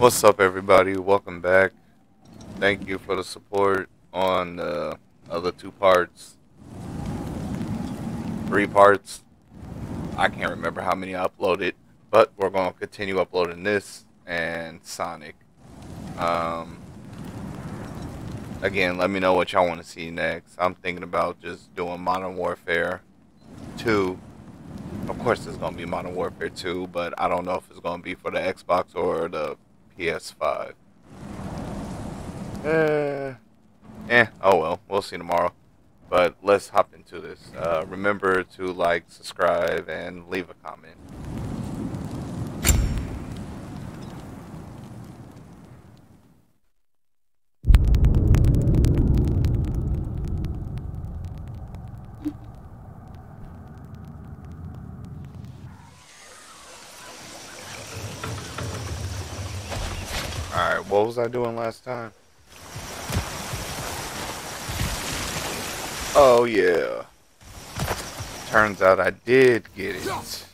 What's up, everybody? Welcome back. Thank you for the support on the other two parts. Three parts. I can't remember how many I uploaded, but we're going to continue uploading this and Sonic. Um, again, let me know what y'all want to see next. I'm thinking about just doing Modern Warfare 2. Of course, there's going to be Modern Warfare 2, but I don't know if it's going to be for the Xbox or the PS5. Uh, eh, oh well, we'll see tomorrow. But let's hop into this. Uh, remember to like, subscribe, and leave a comment. Alright, what was I doing last time? Oh yeah. Turns out I did get it.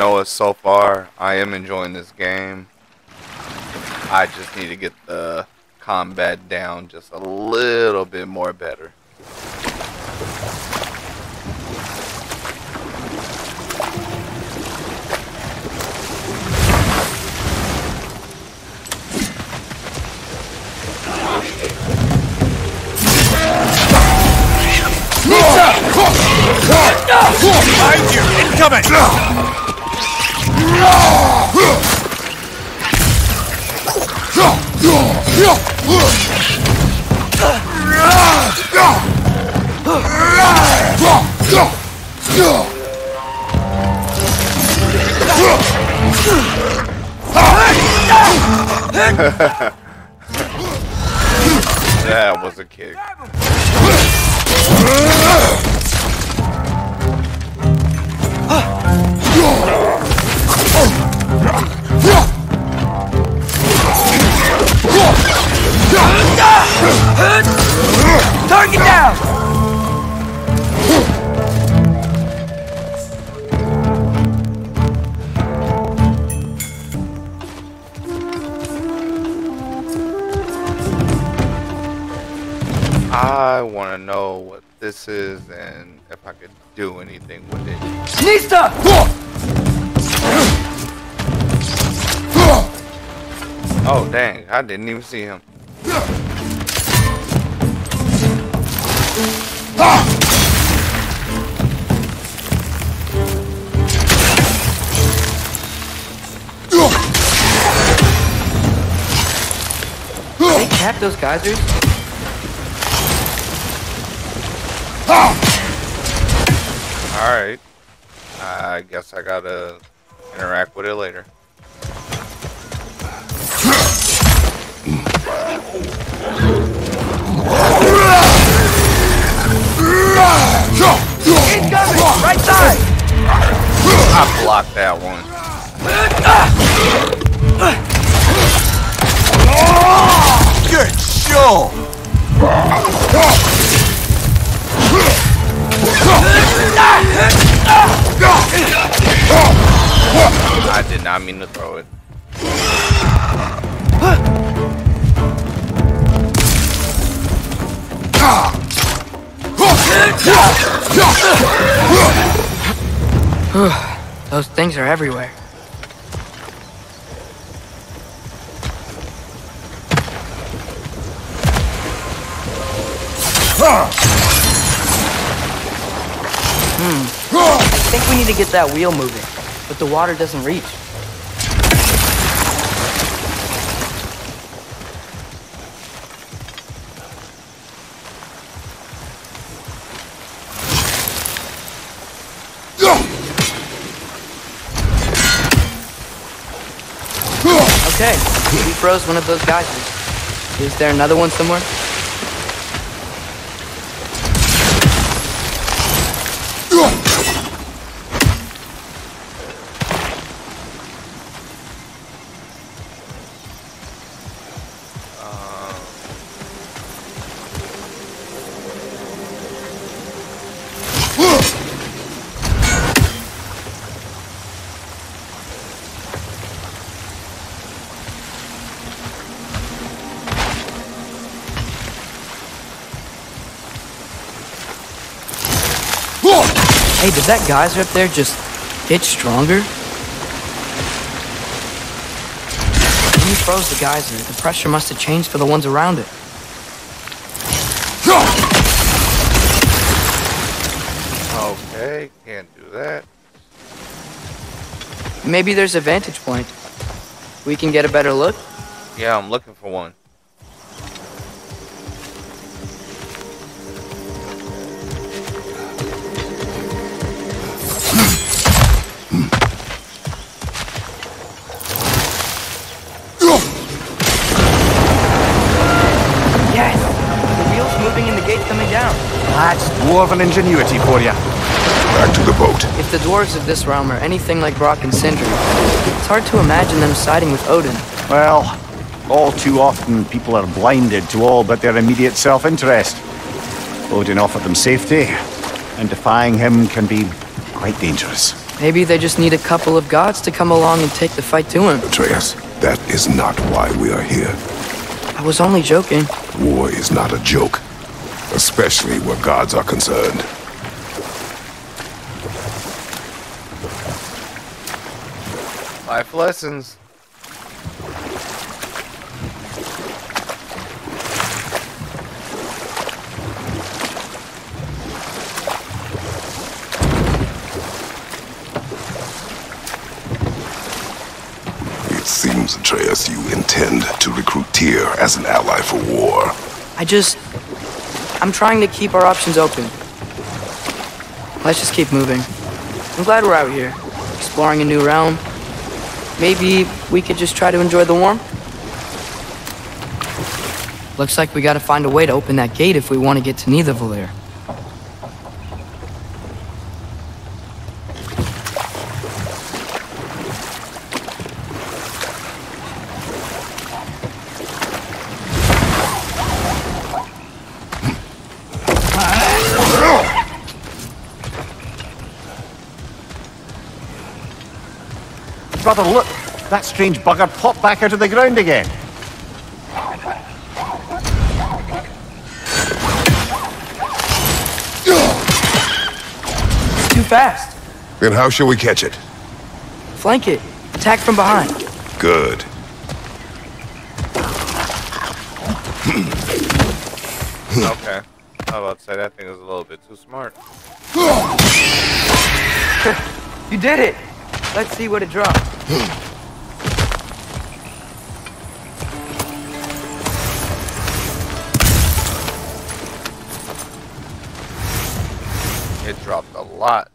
Know what, so far, I am enjoying this game. I just need to get the combat down just a little bit more better. Behind you! Incoming! That was a kick. Target down! I want to know what this is and if I could do anything with it. Nista! Oh, dang. I didn't even see him. They cap those geysers? Alright. I guess I gotta interact with it later. Incoming! Right side! I blocked that one. Good show! I did not mean to throw it. Those things are everywhere. Hmm. I think we need to get that wheel moving, but the water doesn't reach. One of those guys. Is there another one somewhere? Hey, did that geyser up there just get stronger? When you froze the geyser, the pressure must have changed for the ones around it. Okay, can't do that. Maybe there's a vantage point. We can get a better look. Yeah, I'm looking for one. Dwarven ingenuity for you. Back to the boat. If the dwarves of this realm are anything like Brok and Sindri, it's hard to imagine them siding with Odin. Well, all too often people are blinded to all but their immediate self-interest. Odin offered them safety, and defying him can be quite dangerous. Maybe they just need a couple of gods to come along and take the fight to him. Atreus, that is not why we are here. I was only joking. War is not a joke, especially where gods are concerned. Life lessons. It seems, Atreus, you intend to recruit Tyr as an ally for war. I just. I'm trying to keep our options open. Let's just keep moving. I'm glad we're out here, exploring a new realm. Maybe we could just try to enjoy the warmth? Looks like we gotta find a way to open that gate if we want to get to Nidavellir. Brother, look! That strange bugger popped back out of the ground again. Too fast. Then how shall we catch it? Flank it. Attack from behind. Good. Okay. I was about to say that thing is a little bit too smart. You did it! Let's see what it dropped. Hmm. It dropped a lot.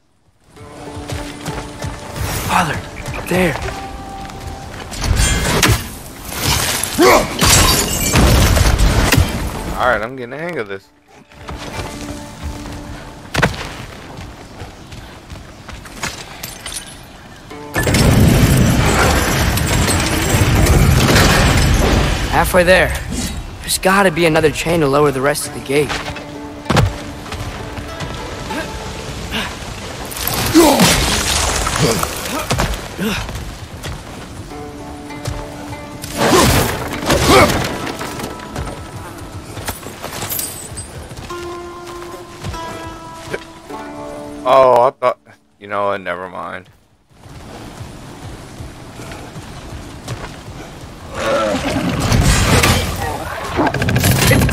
Father, up there. Alright, I'm getting the hang of this. Halfway there. There's gotta be another chain to lower the rest of the gate. Oh, I thought. You know what? Never mind.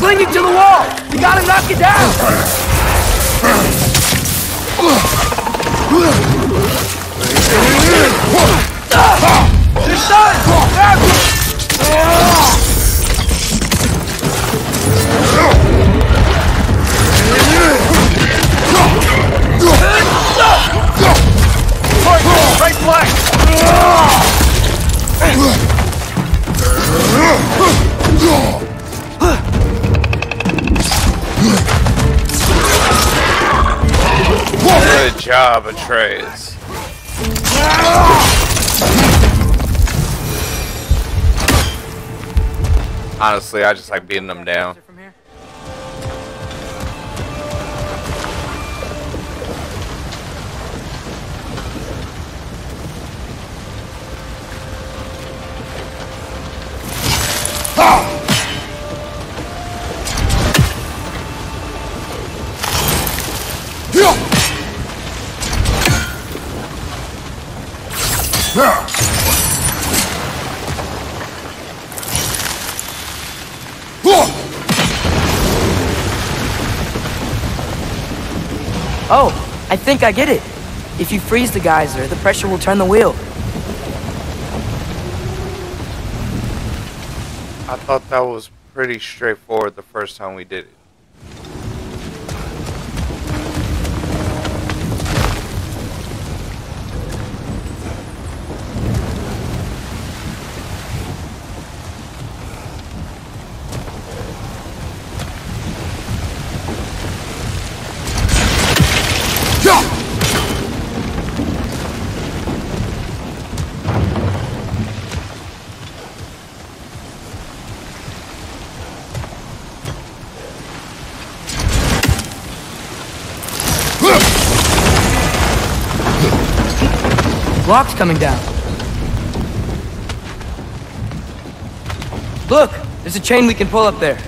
Clinging to the wall! You gotta knock it down! Honestly, I just like beating them down. I think I get it. If you freeze the geyser, the pressure will turn the wheel. I thought that was pretty straightforward the first time we did it. Block's coming down. Look, there's a chain we can pull up there.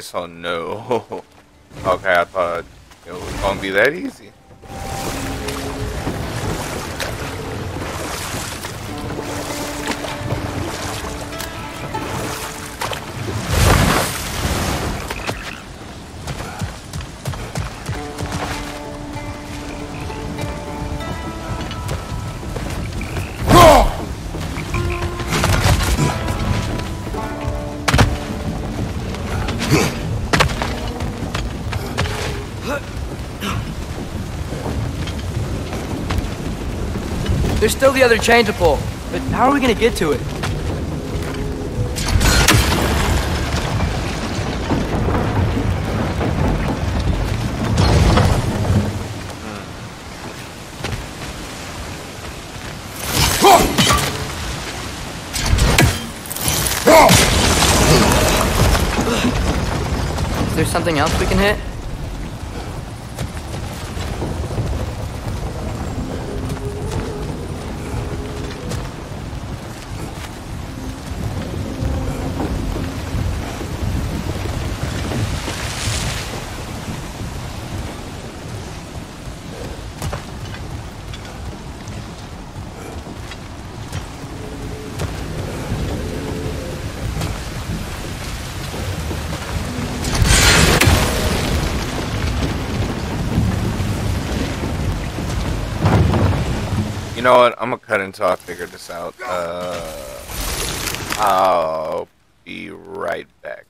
So no. Okay, I thought it was gonna be that easy. The other pull, but how are we gonna get to it? Is there something else we can hit? Know what? I'm gonna cut until I figure this out. Uh, I'll be right back.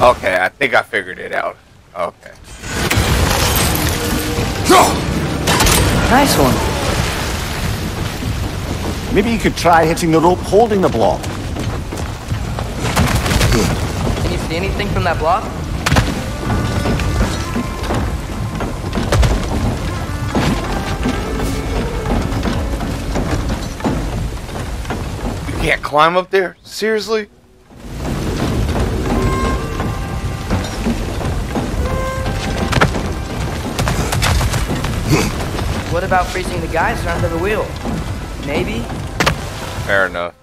Okay, I think I figured it out. Okay. Nice one. Maybe you could try hitting the rope holding the block. Can you see anything from that block? You can't climb up there? Seriously? What about freezing the geyser under the wheel? Maybe? Fair enough.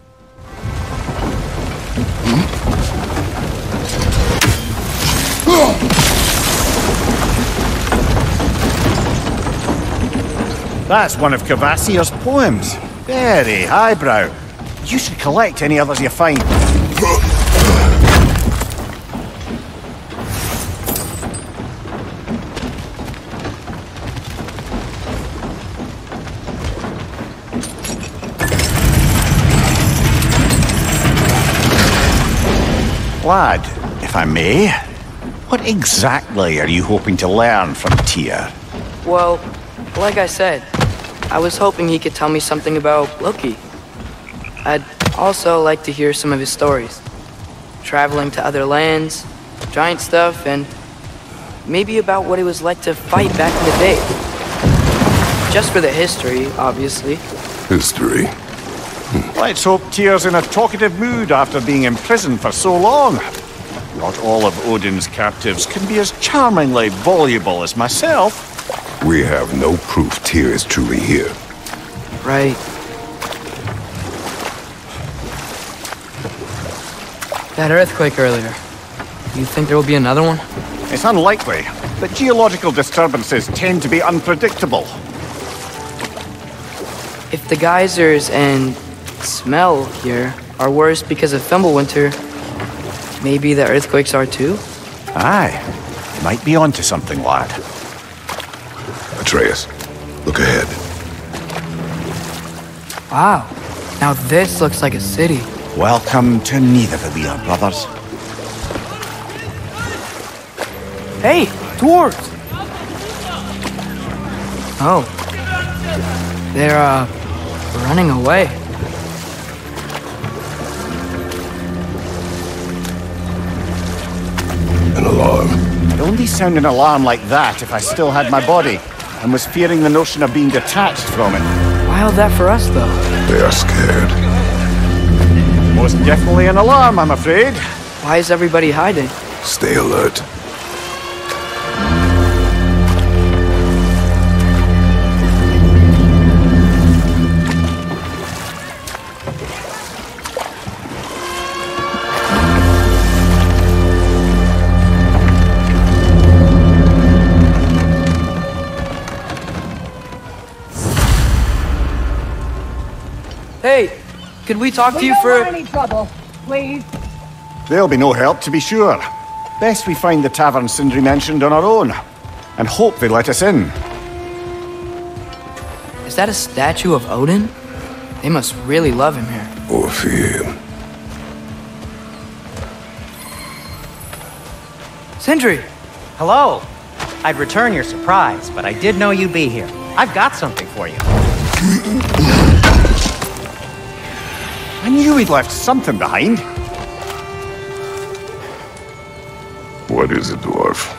That's one of Kvasir's poems. Very highbrow. You should collect any others you find. Lad, if I may, what exactly are you hoping to learn from Tyr? Well, like I said, I was hoping he could tell me something about Loki. I'd also like to hear some of his stories. Traveling to other lands, giant stuff, and maybe about what it was like to fight back in the day. Just for the history, obviously. History. Let's hope Tyr's in a talkative mood after being imprisoned for so long. Not all of Odin's captives can be as charmingly voluble as myself. We have no proof Tyr is truly here. Right. That earthquake earlier. You think there will be another one? It's unlikely, but geological disturbances tend to be unpredictable. If the geysers and smell here are worse because of Fimbulwinter, maybe the earthquakes are too? Aye, you might be onto something, lad. Atreus, look ahead. Wow. Now this looks like a city. Welcome to Nidavellir, brothers. Hey, dwarves! Oh. They're, uh, running away. Only sound an alarm like that if I still had my body, and was fearing the notion of being detached from it. Why all that for us, though. They are scared. Most definitely an alarm, I'm afraid. Why is everybody hiding? Stay alert. Hey, could we talk to you don't for... want any trouble, please. There'll be no help, to be sure. Best we find the tavern Sindri mentioned on our own, and hope they let us in. Is that a statue of Odin? They must really love him here. Or fear him. Sindri! Hello. I'd return your surprise, but I did know you'd be here. I've got something for you. I knew he'd left something behind. What is it, dwarf?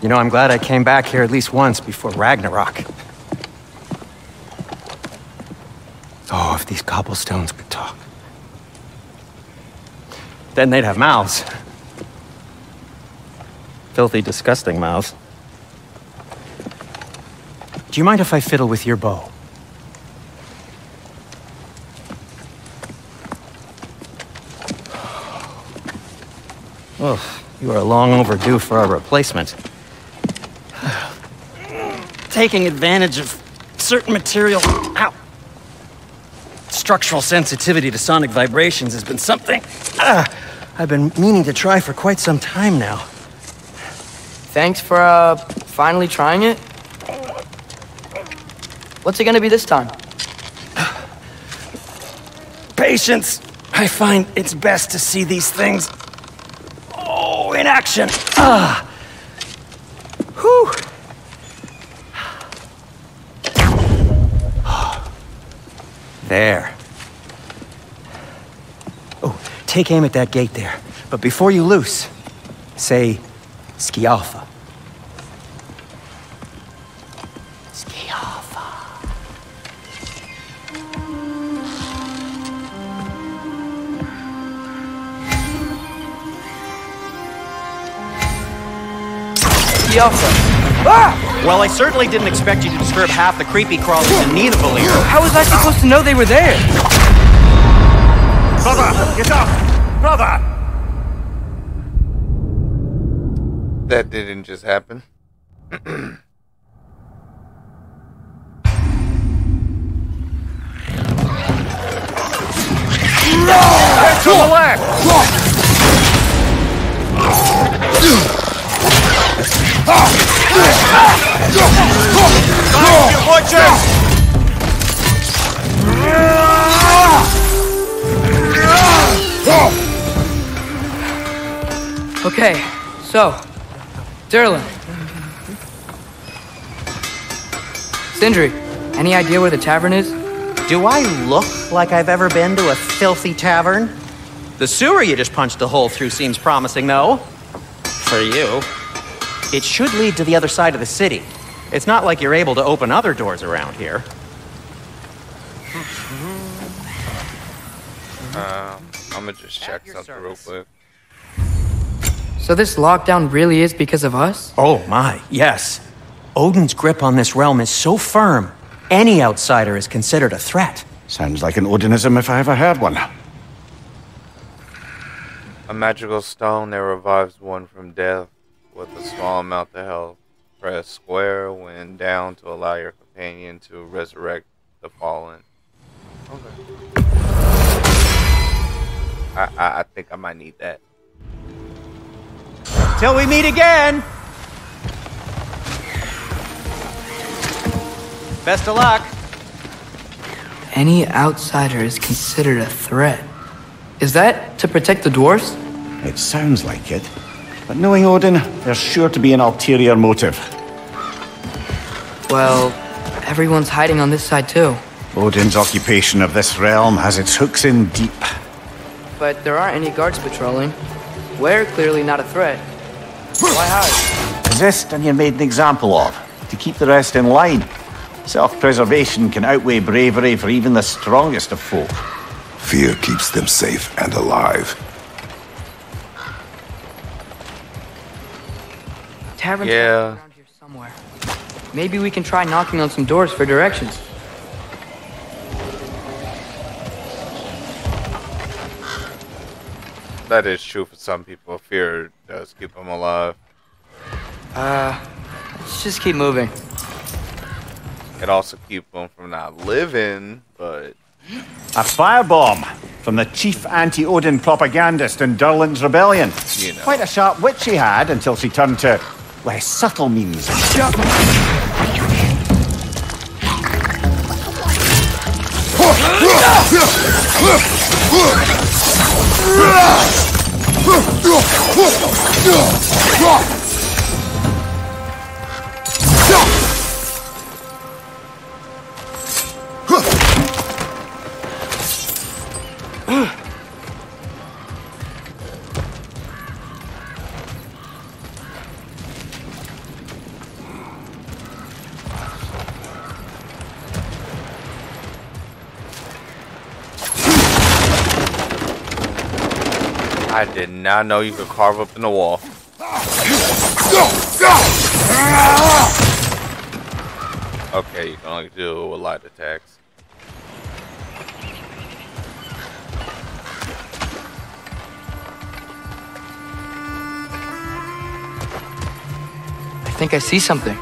You know, I'm glad I came back here at least once before Ragnarok. Oh, if these cobblestones could talk. Then they'd have mouths. Filthy, disgusting mouths. Do you mind if I fiddle with your bow? Oh, you are long overdue for a replacement. Taking advantage of certain material. Ow! Structural sensitivity to sonic vibrations has been something ah, I've been meaning to try for quite some time now. Thanks for, uh, finally trying it. What's it gonna be this time? Patience! I find it's best to see these things. Action! Ah! Whew! There. Oh, take aim at that gate there. But before you loose, say. Skjálfa. Ah! Well, I certainly didn't expect you to disturb half the creepy crawlers in need of a leader. How was I supposed to know they were there? Brother, get up! Brother! That didn't just happen. No! Head to the left! Okay, so, Durlin. Sindri, any idea where the tavern is? Do I look like I've ever been to a filthy tavern? The sewer you just punched a hole through seems promising, though. For you. It should lead to the other side of the city. It's not like you're able to open other doors around here. Uh, I'm gonna just check your something real quick. So this lockdown really is because of us? Oh my, yes. Odin's grip on this realm is so firm, any outsider is considered a threat. Sounds like an Odinism if I ever heard one. A magical stone that revives one from death with a small amount of health. Press square when down to allow your companion to resurrect the fallen. Okay. I, I, I think I might need that. Till we meet again! Best of luck! Any outsider is considered a threat. Is that to protect the dwarfs? It sounds like it. But knowing Odin, there's sure to be an ulterior motive. Well, everyone's hiding on this side too. Odin's occupation of this realm has its hooks in deep. But there aren't any guards patrolling. We're clearly not a threat. Why hide? Resist and you're made an example of, to keep the rest in line. Self-preservation can outweigh bravery for even the strongest of folk. Fear keeps them safe and alive. Tavern's Yeah. around here somewhere. Maybe we can try knocking on some doors for directions. That is true for some people. Fear does keep them alive. Uh, let's just keep moving. It also keep them from not living, but A firebomb from the chief anti-Odin propagandist in Durlin's rebellion. You know. Quite a sharp wit she had until she turned to less subtle means. I did not know you can carve up in the wall. Okay, you can only do a light attacks. I think I see something.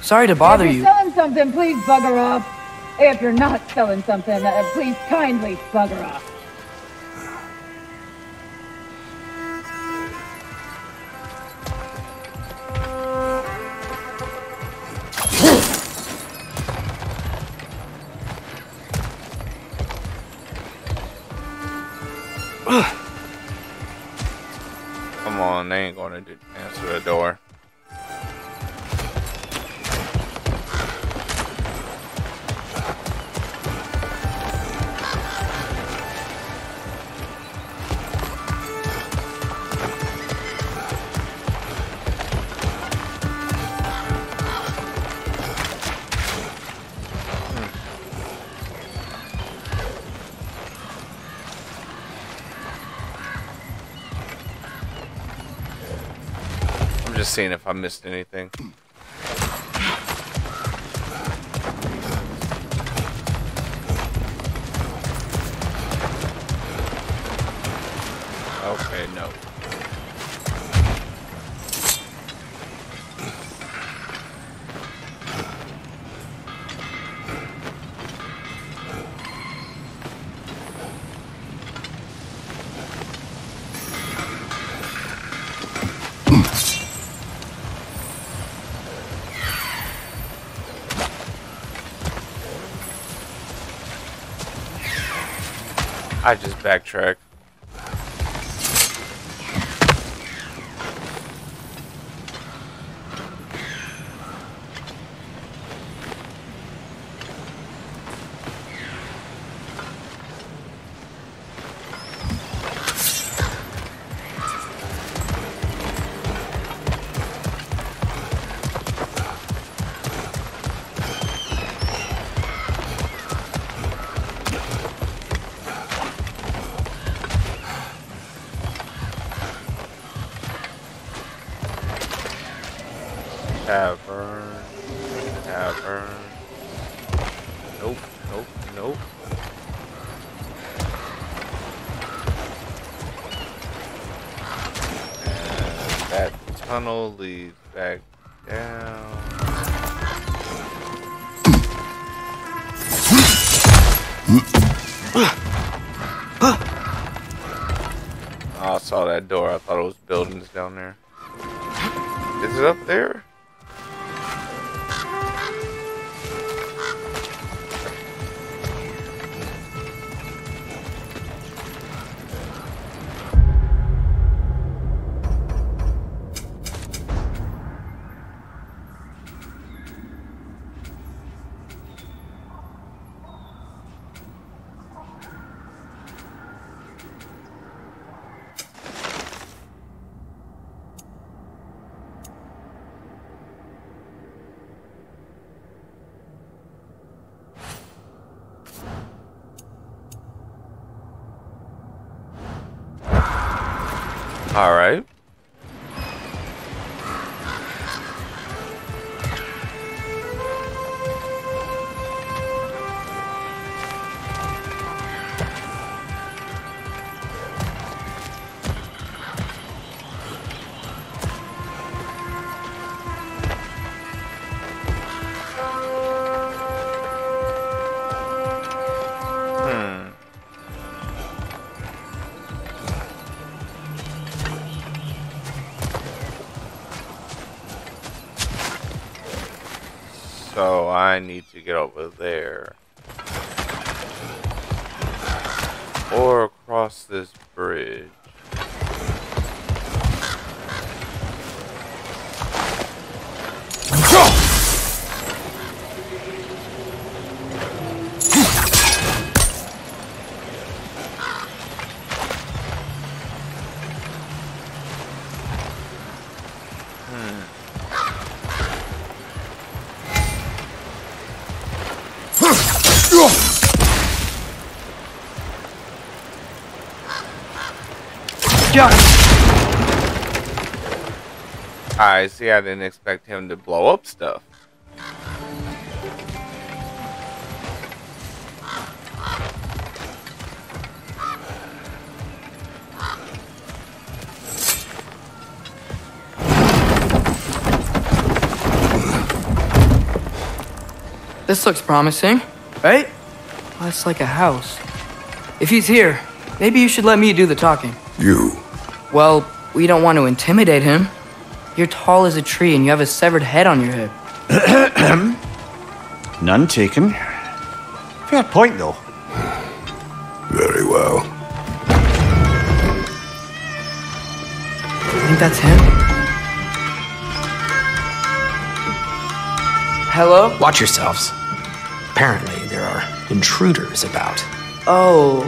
Sorry to bother if you. you're selling something, please bugger off. If you're not selling something, uh, please kindly bugger off. Just seeing if I missed anything. I just backtrack. Or across this bridge. I see. I didn't expect him to blow up stuff. This looks promising, right? Well, it's like a house. If he's here, maybe you should let me do the talking. You. Well, we don't want to intimidate him. You're tall as a tree and you have a severed head on your head. None taken. Fair point, though. Very well. I think that's him. Hello? Watch yourselves. Apparently, there are intruders about. Oh,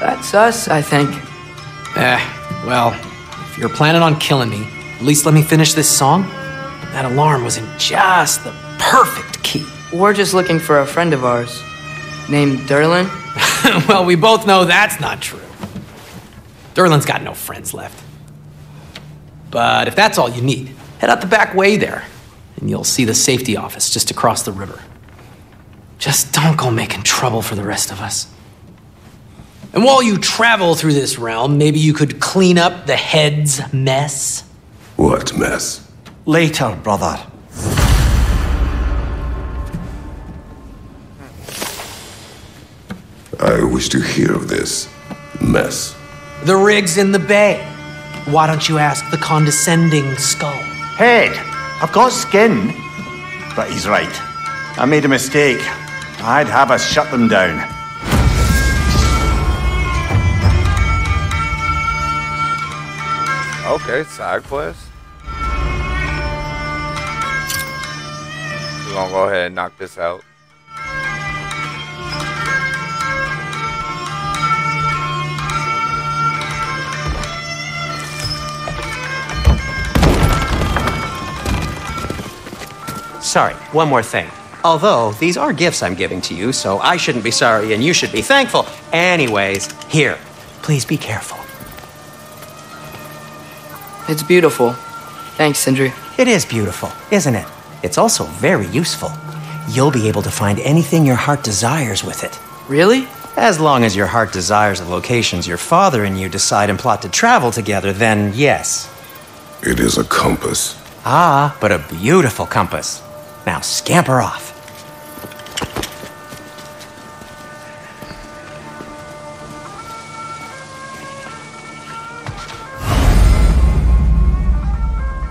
that's us, I think. Eh, well, if you're planning on killing me, at least let me finish this song. That alarm was in just the perfect key. We're just looking for a friend of ours named Durlin. well, we both know that's not true. Durlin's got no friends left. But if that's all you need, head out the back way there, and you'll see the safety office just across the river. Just don't go making trouble for the rest of us. And while you travel through this realm, maybe you could clean up the head's mess. What mess? Later, brother. I wish to hear of this mess. The rig's in the bay. Why don't you ask the condescending skull? Head, I've got skin. But he's right. I made a mistake. I'd have us shut them down. Okay, side quest. We're gonna go ahead and knock this out. Sorry, one more thing. Although, these are gifts I'm giving to you, so I shouldn't be sorry and you should be thankful. Anyways, here, please be careful. It's beautiful. Thanks, Sindri. It is beautiful, isn't it? It's also very useful. You'll be able to find anything your heart desires with it. Really? As long as your heart desires the locations your father and you decide and plot to travel together, then yes. It is a compass. Ah, but a beautiful compass. Now scamper off.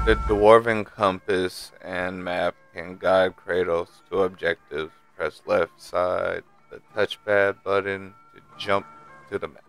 The Dwarven compass and map can guide Kratos to objectives. Press left side the touchpad button to jump to the map.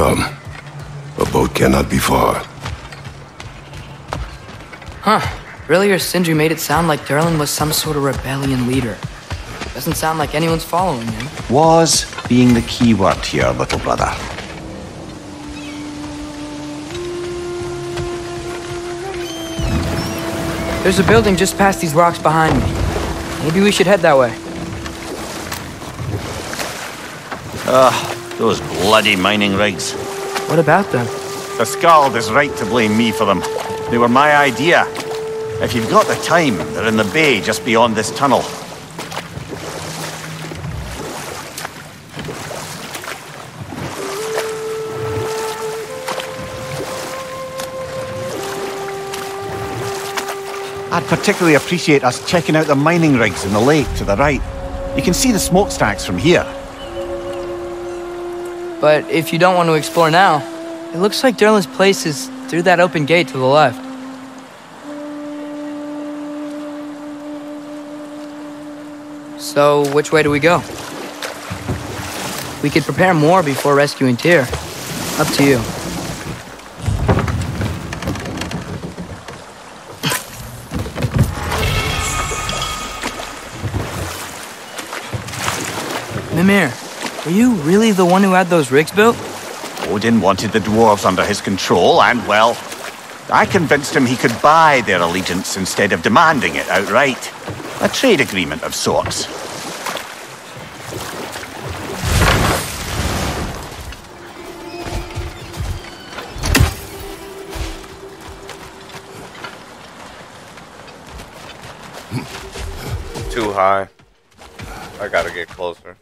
Come. A boat cannot be far. Huh. Earlier, Sindri made it sound like Durlin was some sort of rebellion leader. Doesn't sound like anyone's following him. Was being the key word here, little brother. There's a building just past these rocks behind me. Maybe we should head that way. Ah, Those bloody mining rigs. What about them? The Skald is right to blame me for them. They were my idea. If you've got the time, they're in the bay just beyond this tunnel. I'd particularly appreciate us checking out the mining rigs in the lake to the right. You can see the smokestacks from here. But if you don't want to explore now, it looks like Durlin's place is through that open gate to the left. So, which way do we go? We could prepare more before rescuing Tyr. Up to you. Mimir, were you really the one who had those rigs built? Odin wanted the dwarves under his control, and well, I convinced him he could buy their allegiance instead of demanding it outright. A trade agreement of sorts. Too high. I gotta get closer.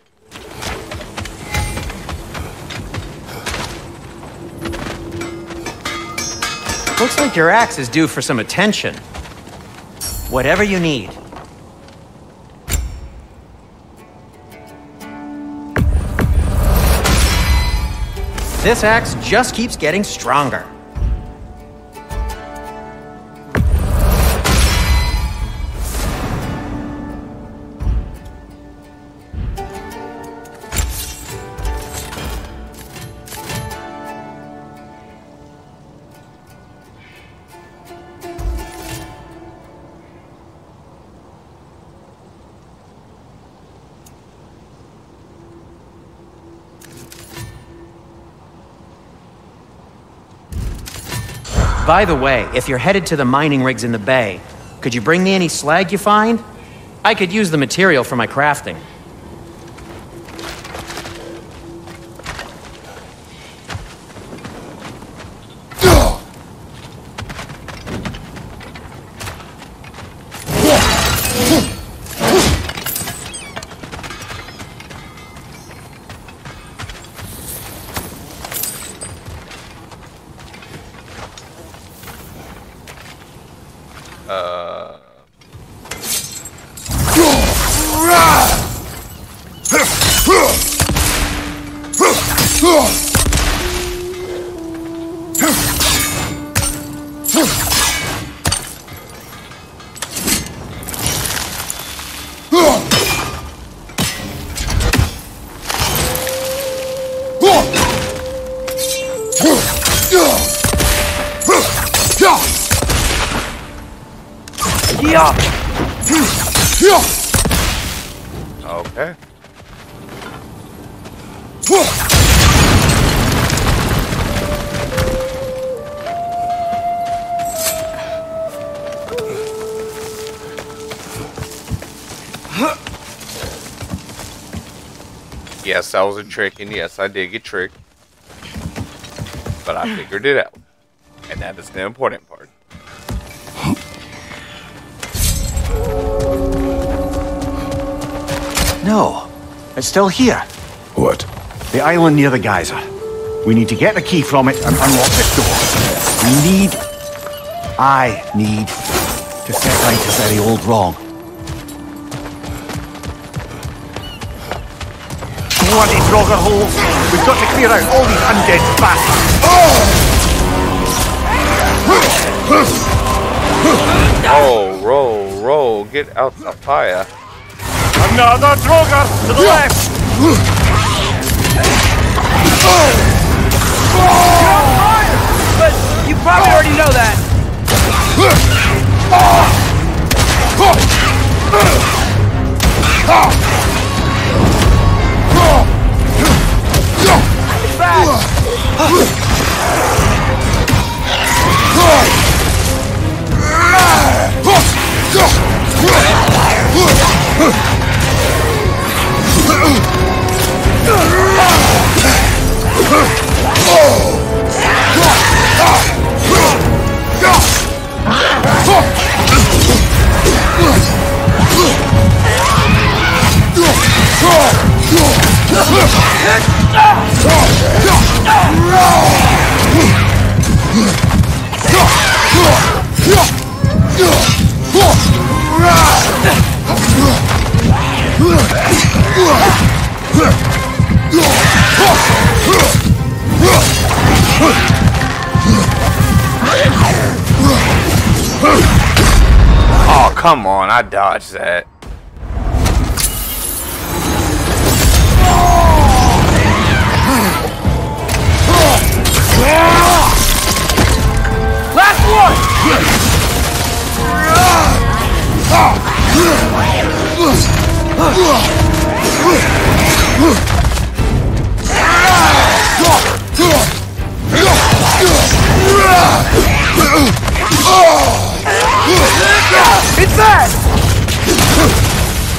Looks like your axe is due for some attention. Whatever you need. This axe just keeps getting stronger. By the way, if you're headed to the mining rigs in the bay, could you bring me any slag you find? I could use the material for my crafting. Yes, that was a trick, and yes, I did get tricked. But I figured it out. And that is the important part. No, it's still here. What? The island near the geyser. We need to get the key from it and unlock this door. We need... I need to set right a very old wrong. Bloody Draugr holes! We've got to clear out all these undead bastards! Oh, roll, roll, get out the fire. Another Draugr to the left! But you probably already know that. Oh! Oh, come on, I dodged that. It's that!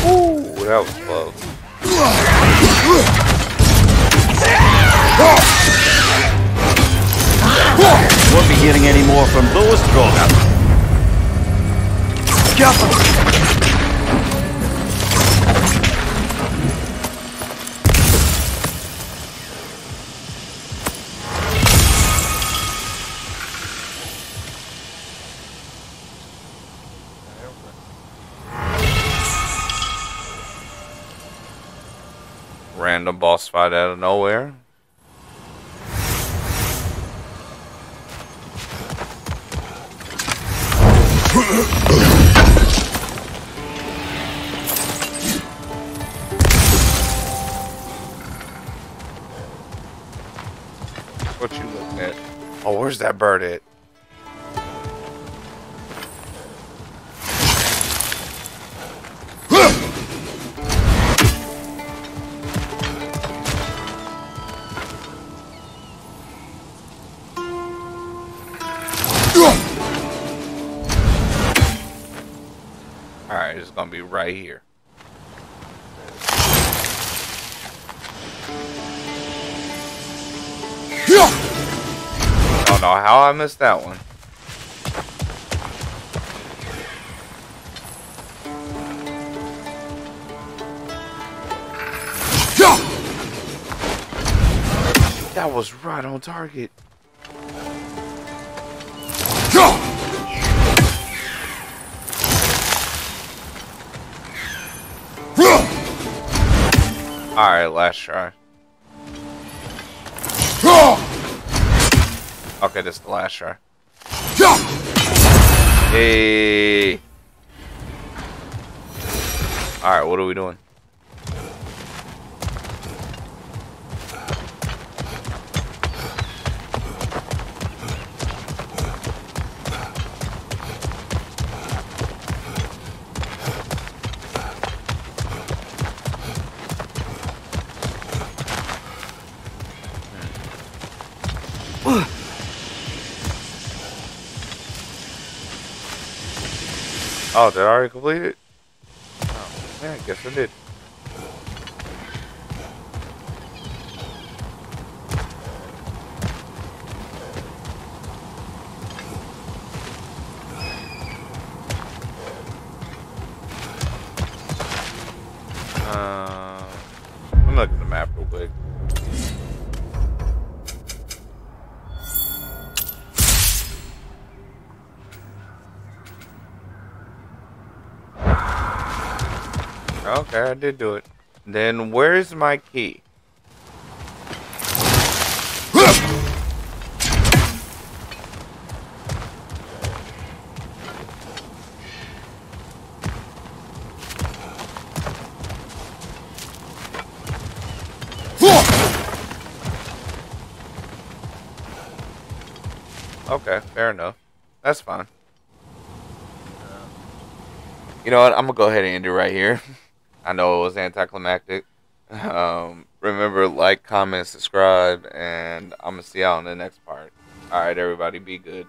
Ooh, that was close. Won't be hearing any more from those Draugr. Random fight out of nowhere. What you looking at? Oh, where's that bird at? Gonna be right here. Oh, Don't know how I missed that one. That was right on target. Alright, last try. Okay, this is the last try. Hey! Alright, what are we doing? Oh, did I already complete it? Oh, yeah, I guess I did. Did do it. Then where's my key? Okay, fair enough. That's fine. You know what? I'm gonna go ahead and end it right here. I know it was anticlimactic. Um, remember, like, comment, subscribe, and I'm gonna see y'all in the next part. All right, everybody, be good.